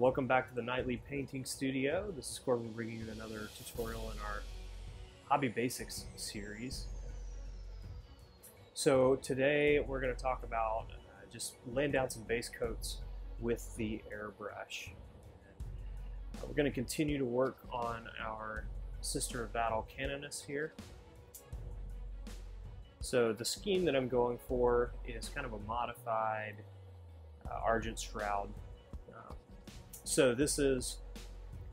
Welcome back to the Knightly Painting Studio. This is Corbin bringing you another tutorial in our Hobby Basics series. So today we're going to talk about uh, just laying down some base coats with the airbrush. Uh, we're going to continue to work on our Sister of Battle Canoness here. So the scheme that I'm going for is kind of a modified uh, Argent Shroud so this is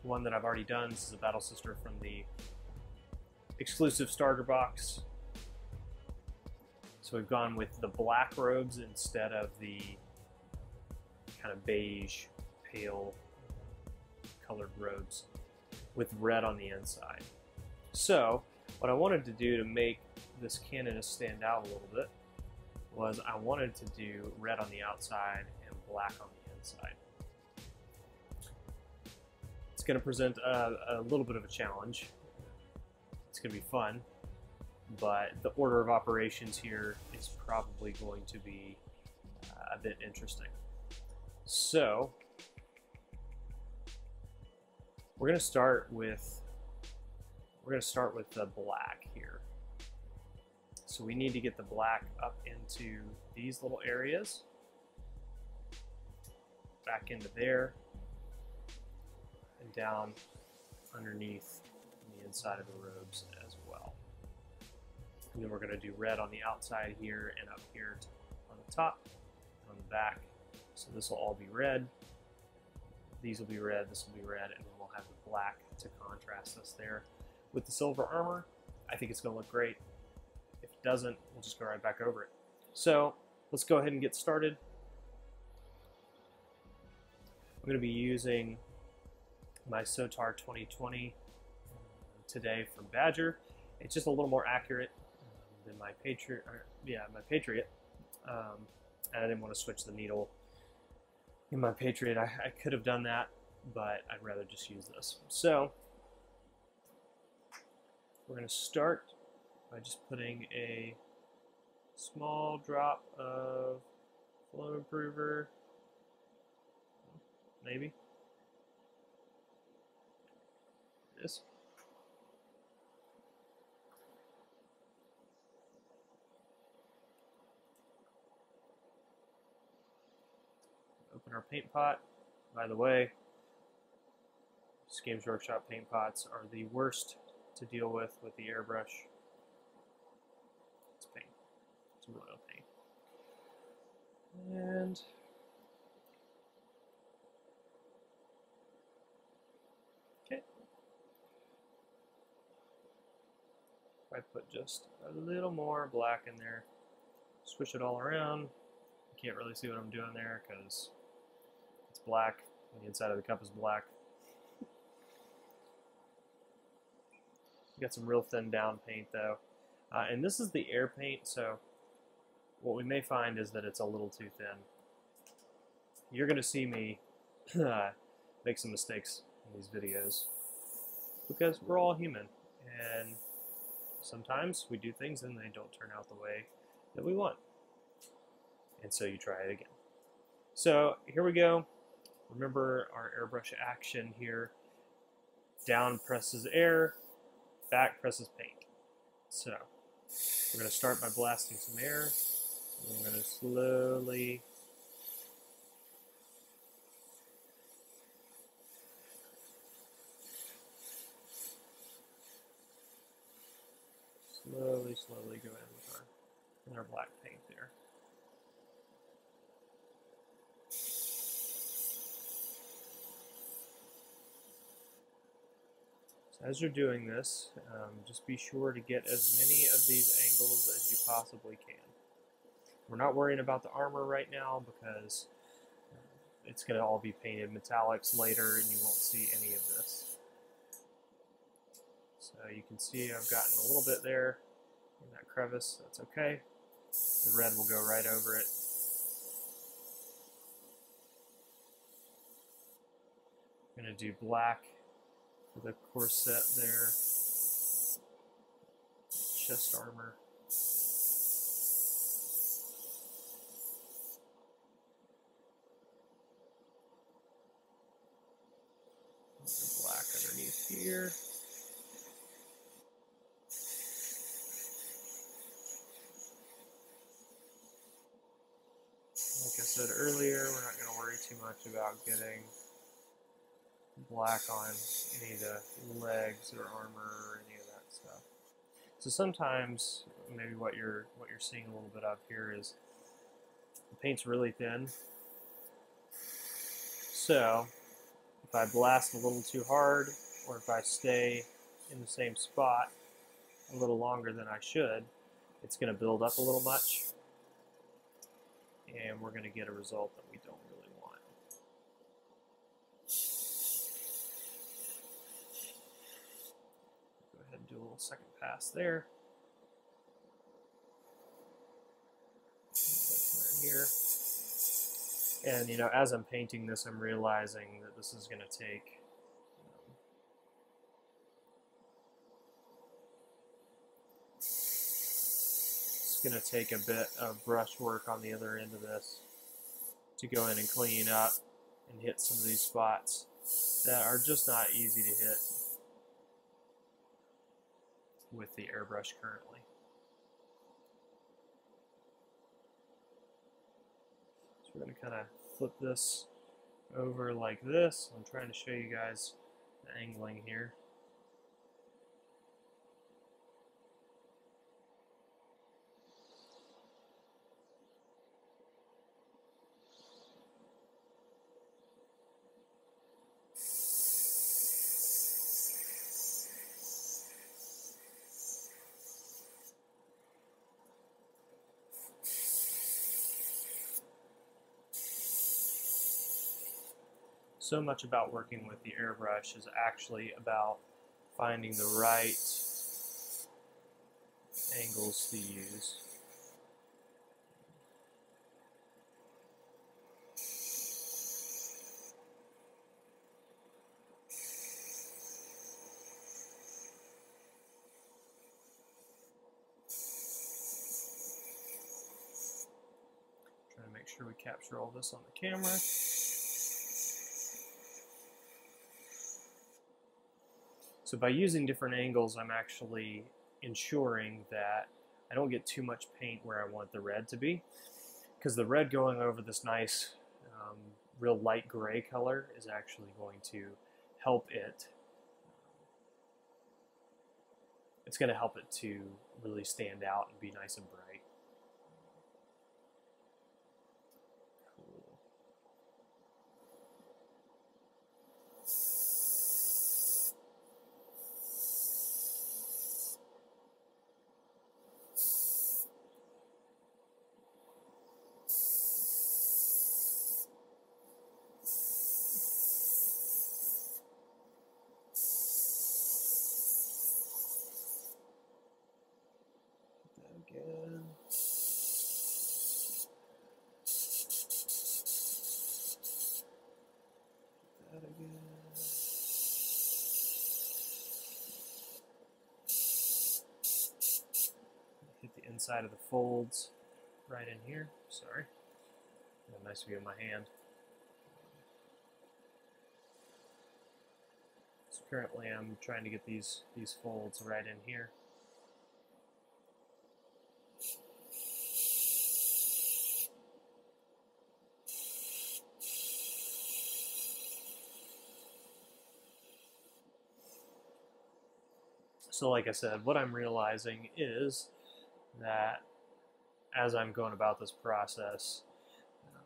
one that I've already done. This is a Battle Sister from the exclusive starter box. So we've gone with the black robes instead of the kind of beige, pale colored robes with red on the inside. So what I wanted to do to make this canoness stand out a little bit was I wanted to do red on the outside and black on the inside going to present a, a little bit of a challenge. It's going to be fun, but the order of operations here is probably going to be uh, a bit interesting. So, we're going to start with we're going to start with the black here. So we need to get the black up into these little areas, back into there, and down underneath the inside of the robes as well. And then we're going to do red on the outside here and up here on the top, on the back. So this will all be red. These will be red, this will be red, and then we'll have the black to contrast us there. With the silver armor, I think it's going to look great. If it doesn't, we'll just go right back over it. So let's go ahead and get started. I'm going to be using my SOTAR 2020 today from Badger. It's just a little more accurate um, than my Patriot. Or, yeah, my Patriot. Um, and I didn't want to switch the needle in my Patriot. I, I could have done that, but I'd rather just use this. So we're going to start by just putting a small drop of flow improver, maybe. This. Open our paint pot. By the way, Games Workshop paint pots are the worst to deal with with the airbrush. It's paint. It's a royal paint. And I put just a little more black in there, switch it all around. You can't really see what I'm doing there because it's black and the inside of the cup is black. Got some real thin down paint though. Uh, and this is the air paint, so what we may find is that it's a little too thin. You're going to see me make some mistakes in these videos because we're all human and sometimes we do things and they don't turn out the way that we want. And so you try it again. So here we go. Remember our airbrush action here. Down presses air, back presses paint. So we're going to start by blasting some air. We're going to slowly slowly, slowly go in with our, with our black paint there. So as you're doing this, um, just be sure to get as many of these angles as you possibly can. We're not worrying about the armor right now because uh, it's going to all be painted metallics later and you won't see any of this. So you can see I've gotten a little bit there in that crevice. That's okay. The red will go right over it. I'm going to do black for the corset there. Chest armor. here. Like I said earlier, we're not going to worry too much about getting black on any of the legs or armor or any of that stuff. So sometimes maybe what you're what you're seeing a little bit of here is the paint's really thin. So if I blast a little too hard or if I stay in the same spot a little longer than I should, it's going to build up a little much and we're going to get a result that we don't really want. Go ahead and do a little second pass there. Here. And you know, as I'm painting this, I'm realizing that this is going to take going to take a bit of brush work on the other end of this to go in and clean up and hit some of these spots that are just not easy to hit with the airbrush currently. So we're going to kind of flip this over like this. I'm trying to show you guys the angling here. So much about working with the airbrush is actually about finding the right angles to use. Trying to make sure we capture all this on the camera. So by using different angles, I'm actually ensuring that I don't get too much paint where I want the red to be. Because the red going over this nice, um, real light gray color is actually going to help it. It's going to help it to really stand out and be nice and bright. Again. That again. Hit the inside of the folds right in here. Sorry. a nice view of my hand. So currently I'm trying to get these these folds right in here. So, like I said, what I'm realizing is that as I'm going about this process, um,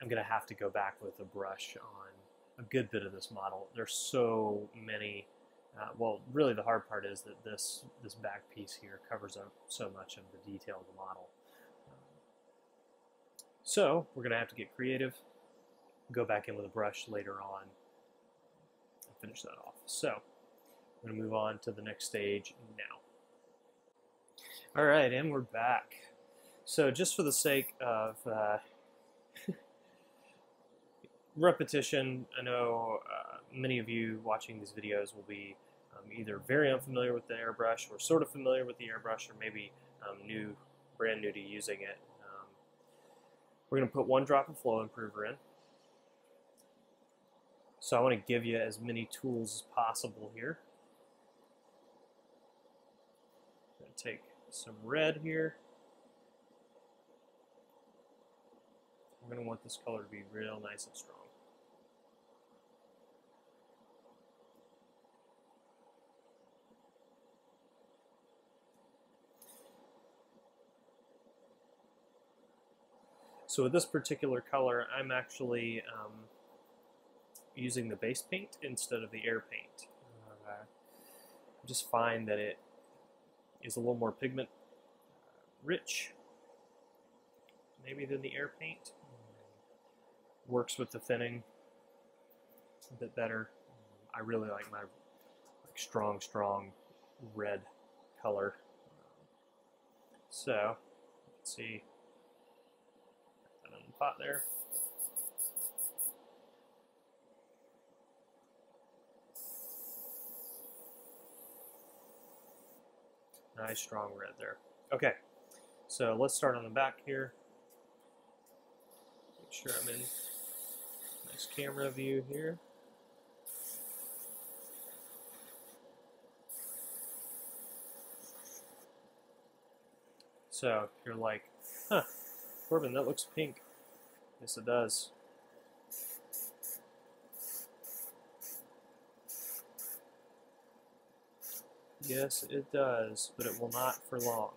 I'm going to have to go back with a brush on a good bit of this model. There's so many. Uh, well, really, the hard part is that this this back piece here covers up so much of the detail of the model. Um, so we're going to have to get creative, go back in with a brush later on, and finish that off. So. I'm going to move on to the next stage now. All right, and we're back. So just for the sake of uh, repetition, I know uh, many of you watching these videos will be um, either very unfamiliar with the airbrush or sort of familiar with the airbrush or maybe um, new, brand new to using it. Um, we're going to put one drop of flow improver in. So I want to give you as many tools as possible here. I'm going to take some red here. I'm going to want this color to be real nice and strong. So with this particular color, I'm actually um, using the base paint instead of the air paint. Uh, I just find that it is a little more pigment uh, rich, maybe than the air paint. Mm. Works with the thinning a bit better. Mm, I really like my like strong, strong red color. So, let's see pot there. Nice strong red there. Okay, so let's start on the back here. Make sure I'm in nice camera view here. So you're like, huh, Corbin, that looks pink. Yes, it does. Yes, it does, but it will not for long.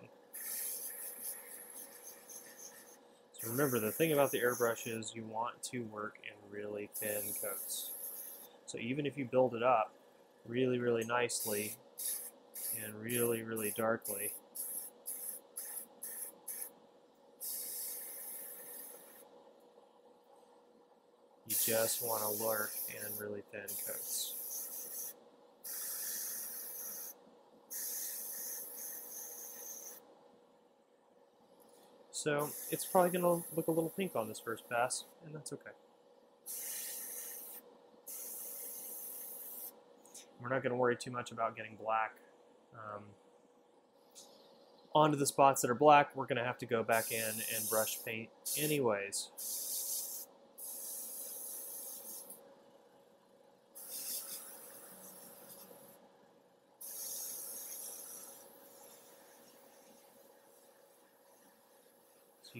So remember, the thing about the airbrush is you want to work in really thin coats. So even if you build it up really, really nicely and really, really darkly, You just want to work in really thin coats. So it's probably going to look a little pink on this first pass, and that's okay. We're not going to worry too much about getting black. Um, onto the spots that are black, we're going to have to go back in and brush paint anyways.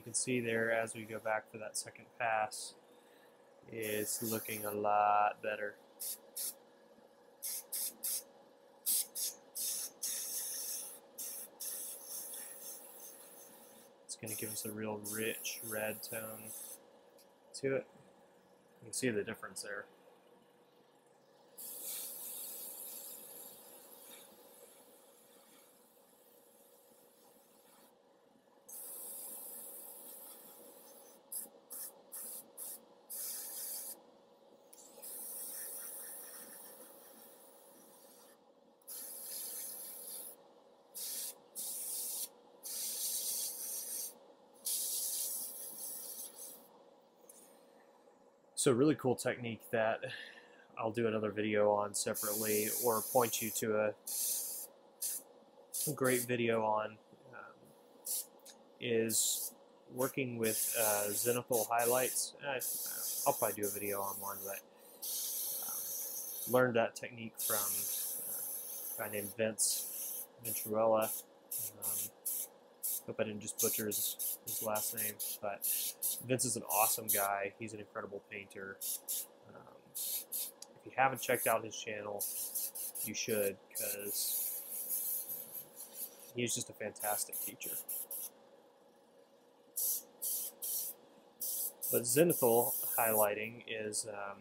You can see there as we go back for that second pass, it's looking a lot better. It's going to give us a real rich red tone to it. You can see the difference there. So really cool technique that I'll do another video on separately or point you to a great video on um, is working with uh, zenithal highlights. Uh, I'll probably do a video on one, but um, learned that technique from uh, a guy named Vince Venturella. Hope I didn't just butcher his, his last name, but Vince is an awesome guy. He's an incredible painter. Um, if you haven't checked out his channel, you should because he's just a fantastic teacher. But zenithal highlighting is um,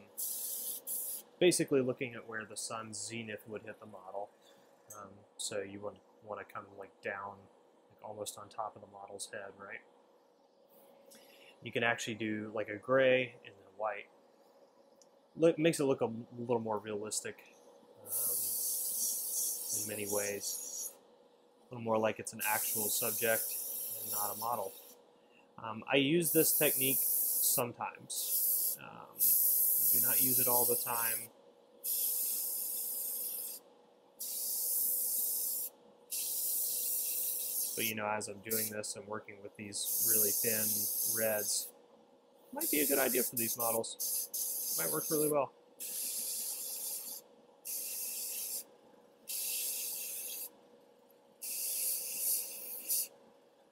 basically looking at where the sun's zenith would hit the model. Um, so you want want to come like down, almost on top of the model's head, right? you can actually do like a gray and then white. Look, makes it look a little more realistic um, in many ways. A little more like it's an actual subject and not a model. Um, I use this technique sometimes. Um, do not use it all the time. But you know, as I'm doing this, I'm working with these really thin reds. Might be a good idea for these models. Might work really well.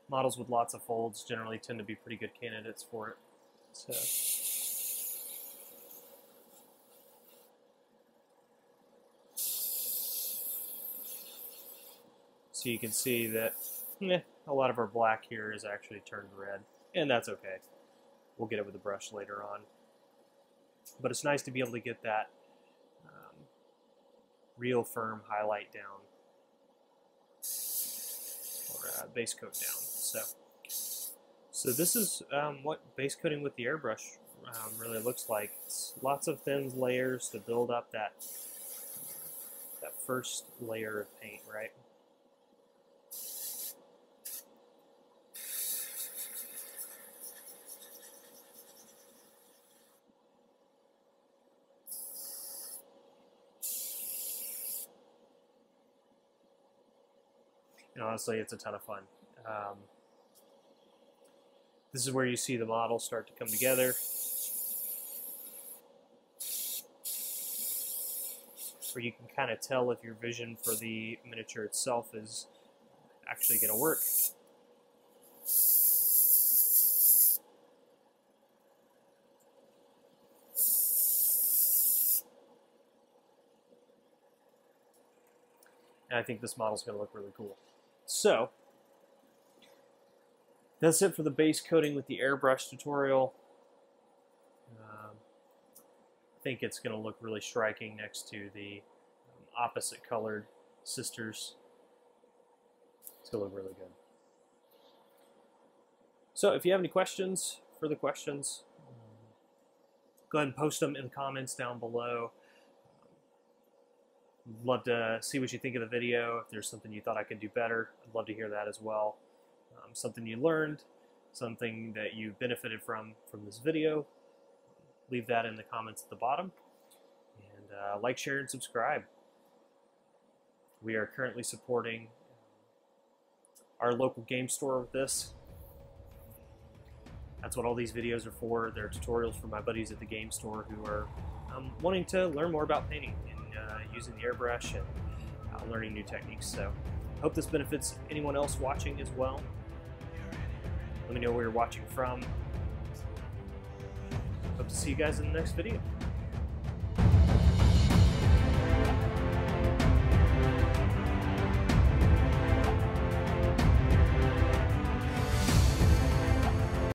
Models with lots of folds generally tend to be pretty good candidates for it. So. So you can see that eh, a lot of our black here is actually turned red, and that's okay. We'll get it with a brush later on. But it's nice to be able to get that um, real firm highlight down, or uh, base coat down. So, so this is um, what base coating with the airbrush um, really looks like. It's lots of thin layers to build up that that first layer of paint, right? Honestly, it's a ton of fun. Um, this is where you see the model start to come together. Where you can kind of tell if your vision for the miniature itself is actually going to work. And I think this model is going to look really cool. So, that's it for the base coating with the airbrush tutorial. Um, I think it's going to look really striking next to the um, opposite colored sisters. It's going to look really good. So if you have any questions, further questions, go ahead and post them in the comments down below. Love to see what you think of the video. If there's something you thought I could do better, I'd love to hear that as well. Um, something you learned, something that you benefited from from this video, leave that in the comments at the bottom. And uh, like, share, and subscribe. We are currently supporting our local game store with this. That's what all these videos are for. They're tutorials for my buddies at the game store who are um, wanting to learn more about painting using the airbrush and uh, learning new techniques. So hope this benefits anyone else watching as well. Let me know where you're watching from. Hope to see you guys in the next video.